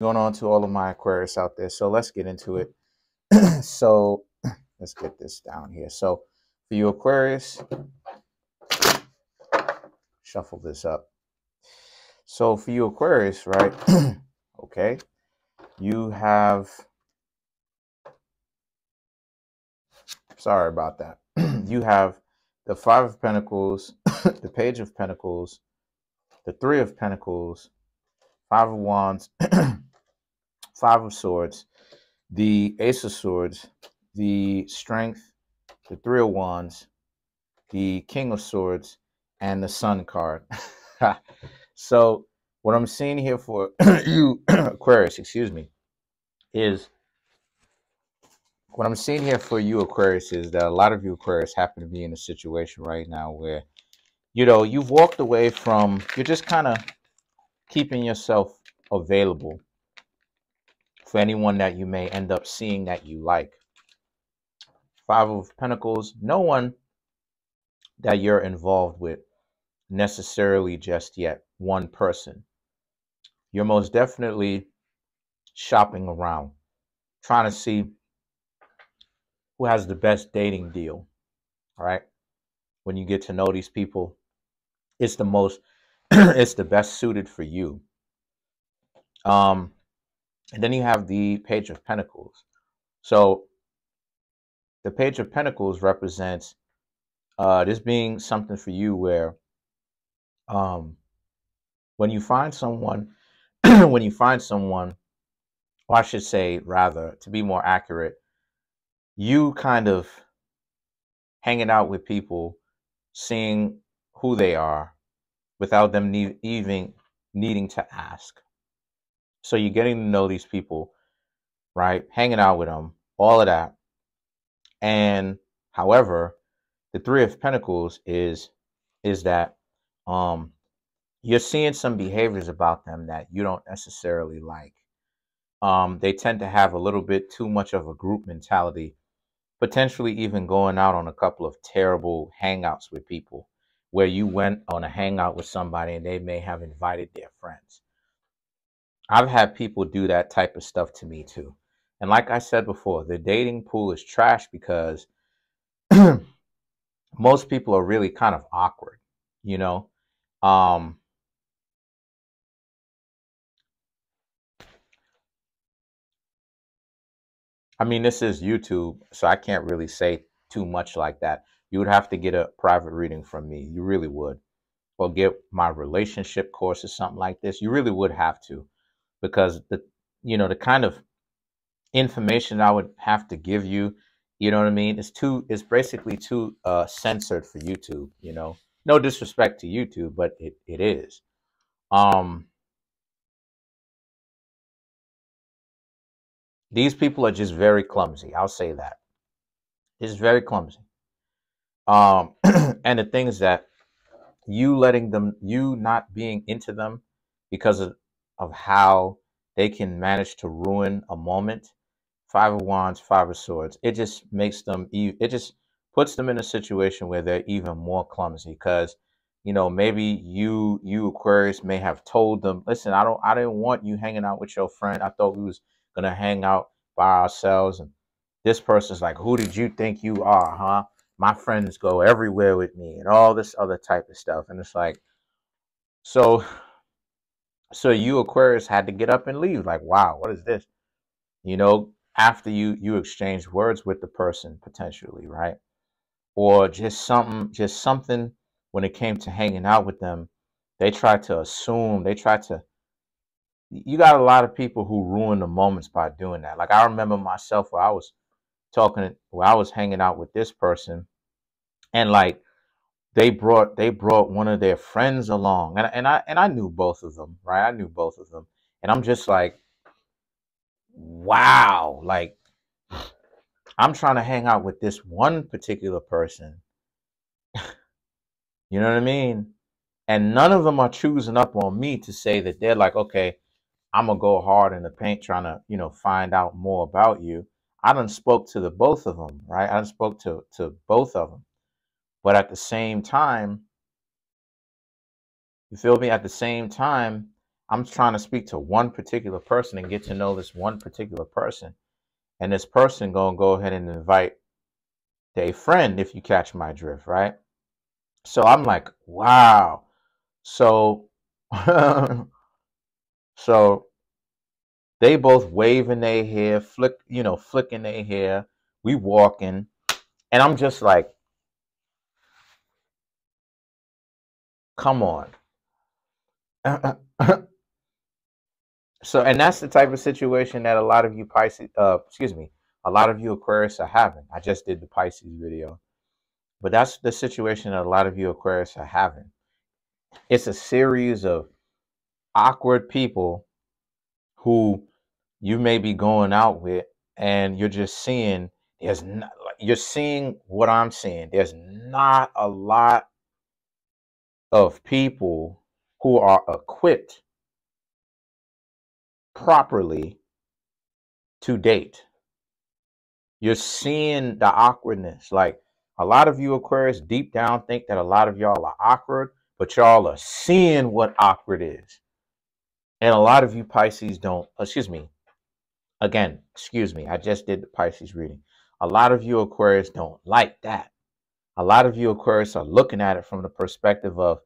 going on to all of my Aquarius out there. So let's get into it. so let's get this down here. So for you Aquarius, shuffle this up. So for you Aquarius, right? okay, you have. Sorry about that. you have the Five of Pentacles, the Page of Pentacles, the Three of Pentacles, Five of Wands, Five of Swords, the Ace of Swords, the Strength, the Three of Wands, the King of Swords, and the Sun card. so, what I'm seeing here for you, Aquarius, excuse me, is what I'm seeing here for you, Aquarius, is that a lot of you, Aquarius, happen to be in a situation right now where, you know, you've walked away from, you're just kind of keeping yourself available for anyone that you may end up seeing that you like. Five of Pentacles, no one that you're involved with necessarily just yet, one person. You're most definitely shopping around, trying to see who has the best dating deal. All right. When you get to know these people, it's the most, it's the best suited for you. Um, and then you have the Page of Pentacles. So the Page of Pentacles represents uh, this being something for you where um, when you find someone, when you find someone, or I should say, rather, to be more accurate, you kind of hanging out with people, seeing who they are without them even needing to ask. So you're getting to know these people, right? Hanging out with them, all of that. And however, the three of pentacles is is that um you're seeing some behaviors about them that you don't necessarily like. Um, they tend to have a little bit too much of a group mentality, potentially even going out on a couple of terrible hangouts with people where you went on a hangout with somebody and they may have invited their friends. I've had people do that type of stuff to me too. And like I said before, the dating pool is trash because most people are really kind of awkward, you know. Um I mean, this is YouTube, so I can't really say too much like that. You would have to get a private reading from me. You really would. Or get my relationship course or something like this. You really would have to because the you know the kind of information I would have to give you, you know what I mean, is too is basically too uh, censored for YouTube. You know, no disrespect to YouTube, but it it is. Um, these people are just very clumsy. I'll say that. It's very clumsy. Um, and the things that you letting them, you not being into them because of of how they can manage to ruin a moment. Five of Wands, Five of Swords. It just makes them, it just puts them in a situation where they're even more clumsy because, you know, maybe you, you Aquarius may have told them, listen, I don't, I didn't want you hanging out with your friend. I thought we was going to hang out by ourselves. And this person's like, who did you think you are, huh? My friends go everywhere with me and all this other type of stuff. And it's like, so so you Aquarius had to get up and leave. Like, wow, what is this? You know, after you you exchange words with the person potentially, right? Or just something, just something when it came to hanging out with them, they tried to assume, they tried to you got a lot of people who ruin the moments by doing that. Like I remember myself where I was talking where I was hanging out with this person and like they brought they brought one of their friends along and, and i and i knew both of them right? I knew both of them and i'm just like wow like i'm trying to hang out with this one particular person. You know what i mean? And none of them are choosing up on me to say that they're like okay i'm gonna go hard in the paint trying to you know find out more about you. I done spoke to the both of them right? I done spoke to to both of them but at the same time, you feel me? At the same time, I'm trying to speak to one particular person and get to know this one particular person. And this person gonna go ahead and invite their friend if you catch my drift, right? So I'm like, wow. So so they both waving their hair, flick, you know, flicking their hair. We walking, and I'm just like, come on. so, and that's the type of situation that a lot of you Pisces, uh, excuse me, a lot of you Aquarius are having. I just did the Pisces video, but that's the situation that a lot of you Aquarius are having. It's a series of awkward people who you may be going out with and you're just seeing there's not you're seeing what I'm seeing. There's not a lot of people who are equipped properly to date. You're seeing the awkwardness. Like a lot of you Aquarius deep down think that a lot of y'all are awkward, but y'all are seeing what awkward is. And a lot of you Pisces don't, excuse me, Again, excuse me, I just did the Pisces reading. A lot of you Aquarius don't like that. A lot of you Aquarius are looking at it from the perspective of,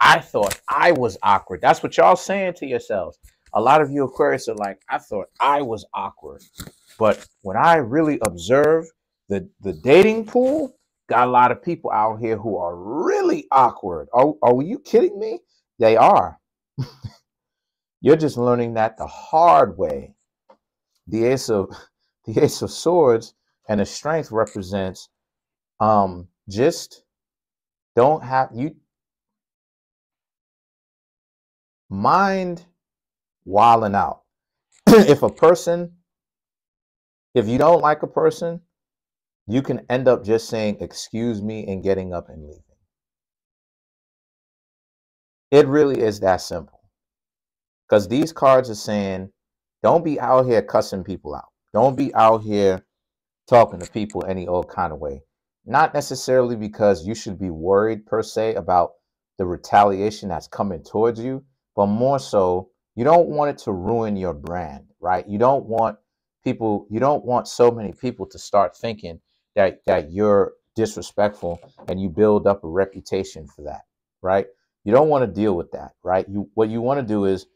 I thought I was awkward. That's what y'all saying to yourselves. A lot of you Aquarius are like, I thought I was awkward. But when I really observe the, the dating pool, got a lot of people out here who are really awkward. Are, are you kidding me? They are. You're just learning that the hard way the ace of the ace of swords and the strength represents um just don't have you mind wilding out if a person if you don't like a person you can end up just saying excuse me and getting up and leaving it really is that simple because these cards are saying don't be out here cussing people out. Don't be out here talking to people any old kind of way. Not necessarily because you should be worried per se about the retaliation that's coming towards you, but more so, you don't want it to ruin your brand, right? You don't want people, you don't want so many people to start thinking that that you're disrespectful and you build up a reputation for that, right? You don't want to deal with that, right? You what you want to do is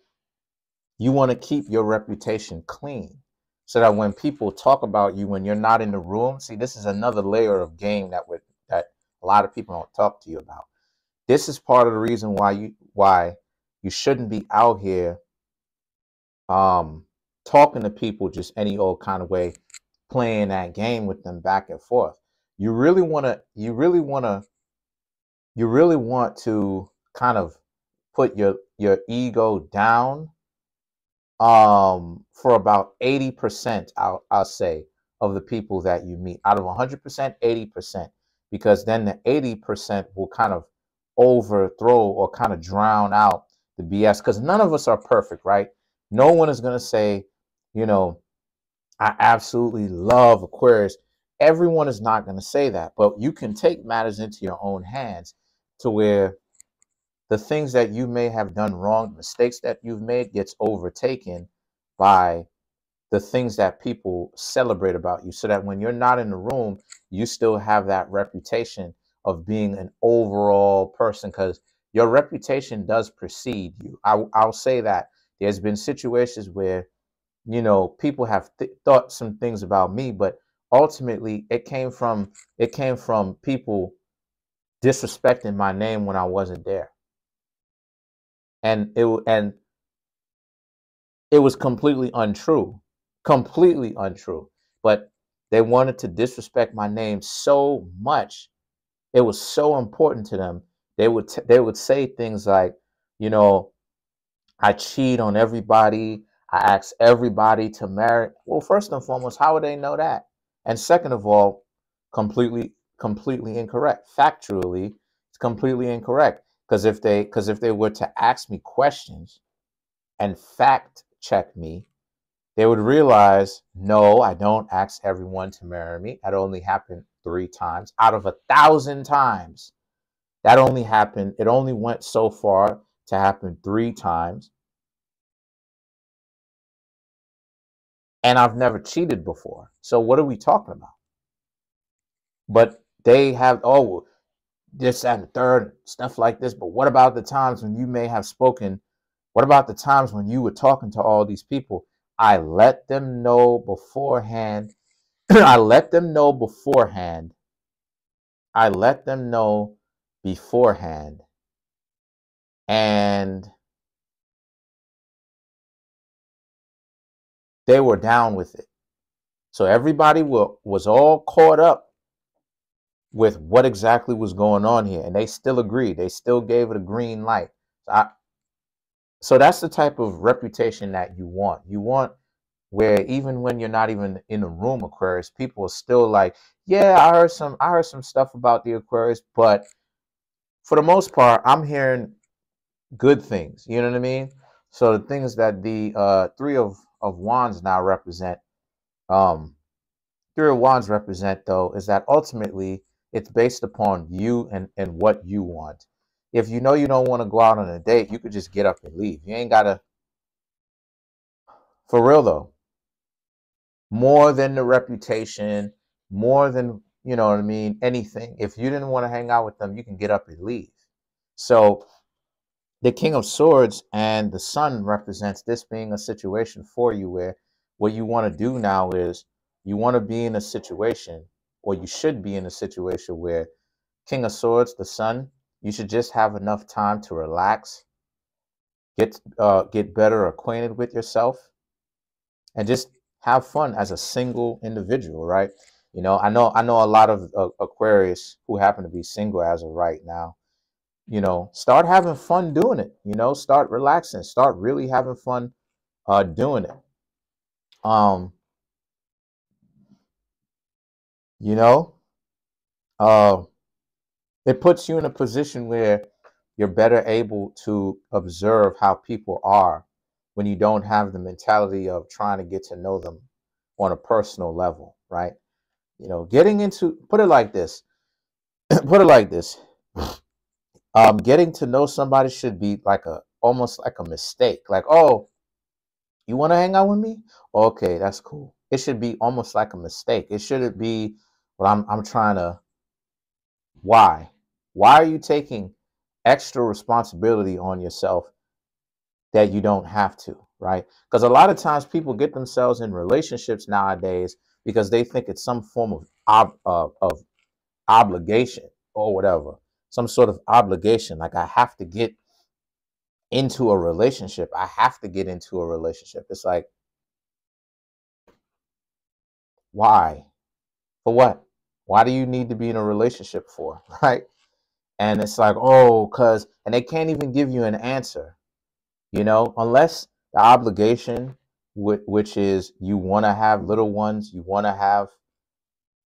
you want to keep your reputation clean so that when people talk about you when you're not in the room, see, this is another layer of game that would that a lot of people don't talk to you about. This is part of the reason why you why you shouldn't be out here um talking to people just any old kind of way, playing that game with them back and forth. You really want to you really want to you really want to kind of put your your ego down um, for about 80%, I'll, I'll say, of the people that you meet. Out of 100%, 80%, because then the 80% will kind of overthrow or kind of drown out the BS, because none of us are perfect, right? No one is going to say, you know, I absolutely love Aquarius. Everyone is not going to say that, but you can take matters into your own hands to where the things that you may have done wrong, mistakes that you've made gets overtaken by the things that people celebrate about you so that when you're not in the room, you still have that reputation of being an overall person because your reputation does precede you. I, will say that there's been situations where, you know, people have th- thought some things about me, but ultimately it came from it came from people disrespecting my name when I wasn't there and it and it was completely untrue completely untrue. But they wanted to disrespect my name so much it was so important to them. They would they would say things like you know i cheat on everybody i ask everybody to marry. Well first and foremost how would they know that? And second of all completely completely incorrect. Factually it's completely incorrect because if they because if they were to ask me questions and fact check me, they would realize, no, I don't ask everyone to marry me. That only happened three times out of a thousand times. That only happened, it only went so far to happen three times. And I've never cheated before. So what are we talking about? But they have, oh, this and the third stuff like this. But what about the times when you may have spoken? What about the times when you were talking to all these people? I let them know beforehand. I let them know beforehand. I let them know beforehand. And they were down with it. So everybody were, was all caught up with what exactly was going on here, and they still agreed. They still gave it a green light. So, I, so that's the type of reputation that you want. You want where even when you're not even in the room, Aquarius, people are still like, "Yeah, I heard some, I heard some stuff about the Aquarius, but for the most part, I'm hearing good things." You know what I mean? So the things that the uh, three of of wands now represent, um, three of wands represent though, is that ultimately it's based upon you and, and what you want. If you know you don't want to go out on a date, you could just get up and leave. You ain't got to. For real, though, more than the reputation, more than, you know what I mean, anything. If you didn't want to hang out with them, you can get up and leave. So the King of Swords and the Sun represents this being a situation for you where what you want to do now is you want to be in a situation or you should be in a situation where King of Swords, the Sun, you should just have enough time to relax, get uh, get better acquainted with yourself, and just have fun as a single individual, right? You know, I know I know a lot of uh, Aquarius who happen to be single as of right now. You know, start having fun doing it. You know, start relaxing, start really having fun uh, doing it. Um, you know? Uh, it puts you in a position where you're better able to observe how people are when you don't have the mentality of trying to get to know them on a personal level right? You know getting into put it like this put it like this. Um getting to know somebody should be like a almost like a mistake. Like oh you want to hang out with me? Okay that's cool. It should be almost like a mistake. It shouldn't be but I'm I'm trying to why? Why are you taking extra responsibility on yourself that you don't have to, right? Because a lot of times people get themselves in relationships nowadays because they think it's some form of ob, of obligation or whatever, some sort of obligation. Like I have to get into a relationship. I have to get into a relationship. It's like, why? For what? Why do you need to be in a relationship for? Right? And it's like, oh, because, and they can't even give you an answer, you know, unless the obligation, which is you want to have little ones, you want to have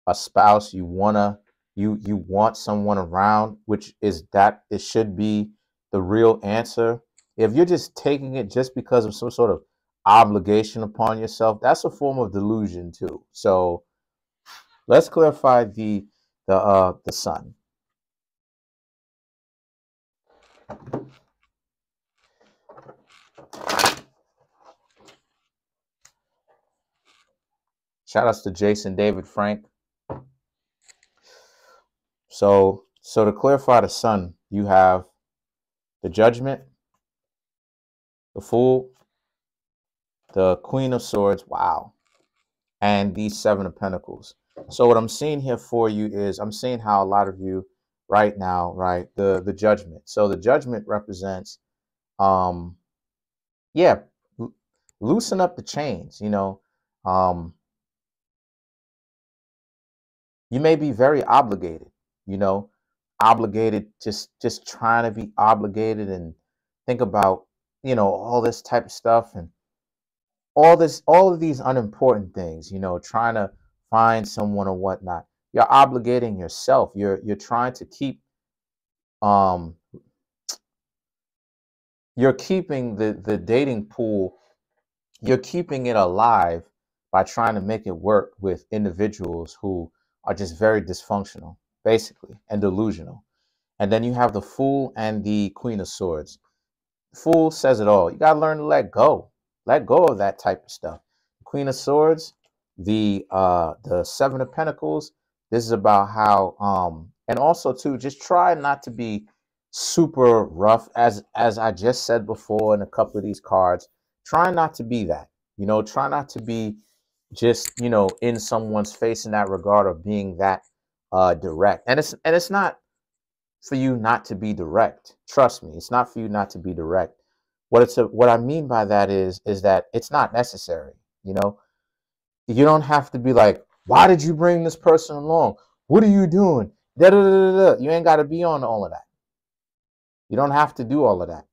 a spouse, you want to, you, you want someone around, which is that it should be the real answer. If you're just taking it just because of some sort of obligation upon yourself, that's a form of delusion too. So, Let's clarify the the uh, the sun. Shout outs to Jason David Frank. So so to clarify the sun, you have the judgment, the fool, the queen of swords, wow, and the seven of pentacles. So what I'm seeing here for you is I'm seeing how a lot of you right now, right, the the judgment. So the judgment represents um yeah, loosen up the chains, you know. Um you may be very obligated, you know, obligated just just trying to be obligated and think about, you know, all this type of stuff and all this all of these unimportant things, you know, trying to find someone or whatnot. You're obligating yourself. You're you're trying to keep um you're keeping the the dating pool you're keeping it alive by trying to make it work with individuals who are just very dysfunctional basically and delusional. And then you have the fool and the queen of swords. Fool says it all. You got to learn to let go. Let go of that type of stuff. Queen of Swords, the uh the Seven of Pentacles. This is about how um and also too just try not to be super rough as as I just said before in a couple of these cards. Try not to be that. You know, try not to be just, you know, in someone's face in that regard of being that uh direct. And it's and it's not for you not to be direct. Trust me, it's not for you not to be direct. What it's a, what I mean by that is is that it's not necessary. You know, you don't have to be like, why did you bring this person along? What are you doing? Da, da, da, da, You ain't got to be on all of that. You don't have to do all of that.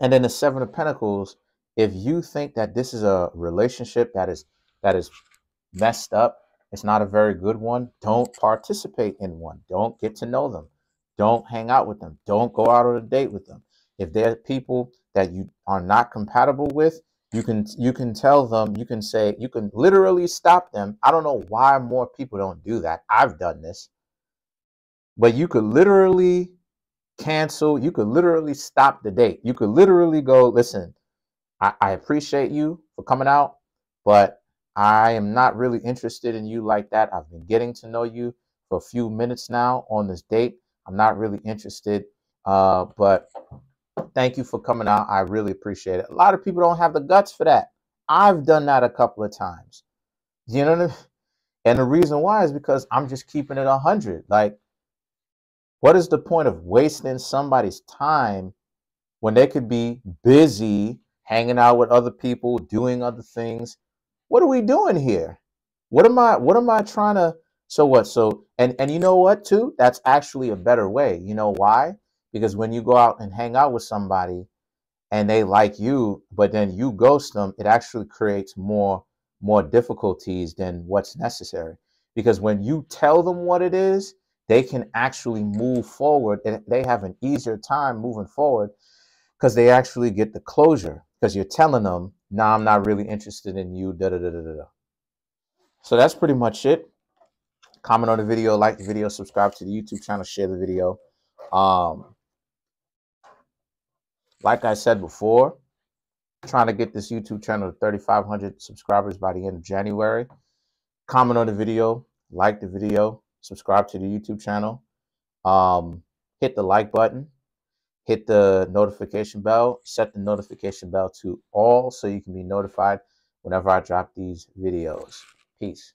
And then the Seven of Pentacles, if you think that this is a relationship that is that is messed up, it's not a very good one, don't participate in one. Don't get to know them. Don't hang out with them. Don't go out on a date with them. If they're people that you are not compatible with, you can you can tell them, you can say, you can literally stop them. I don't know why more people don't do that. I've done this. But you could literally cancel, you could literally stop the date. You could literally go, listen, I, I appreciate you for coming out, but I am not really interested in you like that. I've been getting to know you for a few minutes now on this date. I'm not really interested. Uh, but thank you for coming out. I really appreciate it. A lot of people don't have the guts for that. I've done that a couple of times. You know what I mean? And the reason why is because I'm just keeping it 100. Like, what is the point of wasting somebody's time when they could be busy hanging out with other people, doing other things? What are we doing here? What am I what am I trying to so what? So and and you know what too? That's actually a better way. You know why? Because when you go out and hang out with somebody and they like you, but then you ghost them, it actually creates more more difficulties than what's necessary. Because when you tell them what it is, they can actually move forward and they have an easier time moving forward because they actually get the closure because you're telling them, "No, nah, I'm not really interested in you." Da da da da da. So that's pretty much it. Comment on the video, like the video, subscribe to the YouTube channel, share the video. Um, like I said before, trying to get this YouTube channel to 3,500 subscribers by the end of January. Comment on the video, like the video, subscribe to the YouTube channel. Um, hit the like button, hit the notification bell, set the notification bell to all so you can be notified whenever I drop these videos. Peace.